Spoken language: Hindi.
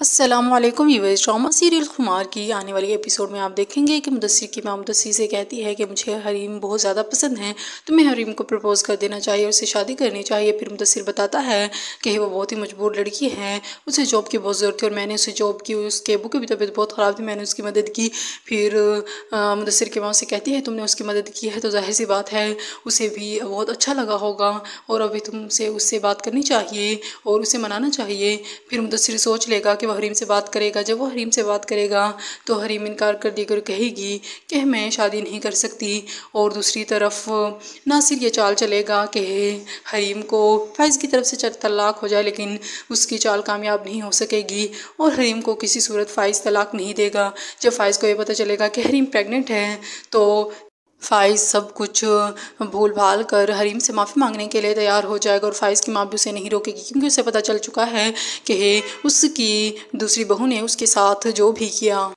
असलम यूएस ड्रामा सीरियल खुमार की आने वाली एपिसोड में आप देखेंगे कि मुदस्सिर की माँ मुदस्सिर से कहती है कि मुझे हरीम बहुत ज़्यादा पसंद है तुम्हें हरीम को प्रपोज़ कर देना चाहिए, उसे शादी करनी चाहिए। फिर मुदस्सिर बताता है कि वो बहुत ही मजबूर लड़की है, उसे जॉब की बहुत ज़रूरत थी और मैंने उसे जॉब की, उसके अबू की भी तबीयत बहुत ख़राब थी, मैंने उसकी मदद की। फिर मुदस्सिर की माँ से कहती है, तुमने उसकी मदद की है तो ज़ाहिर सी बात है, उसे भी बहुत अच्छा लगा होगा और अभी तुमसे उससे बात करनी चाहिए और उसे मनाना चाहिए। फिर मुदस्सिर सोच लेगा कि कि वह हरीम से बात करेगा। जब वो हरीम से बात करेगा तो हरीम इनकार कर देकर कहेगी कि मैं शादी नहीं कर सकती। और दूसरी तरफ़, नासिर ये चाल चलेगा कि हरीम को फैज़ की तरफ़ से तलाक हो जाए, लेकिन उसकी चाल कामयाब नहीं हो सकेगी। और हरीम को किसी सूरत फ़ाइज़ तलाक नहीं देगा। जब फ़ाइज़ को ये पता चलेगा कि हरीम प्रेग्नेंट है तो फ़ाइज़ सब कुछ भूल भाल कर हरीम से माफ़ी मांगने के लिए तैयार हो जाएगा और फ़ाइज़ की माँ भी उसे नहीं रोकेगी, क्योंकि उसे पता चल चुका है कि उसकी दूसरी बहू ने उसके साथ जो भी किया।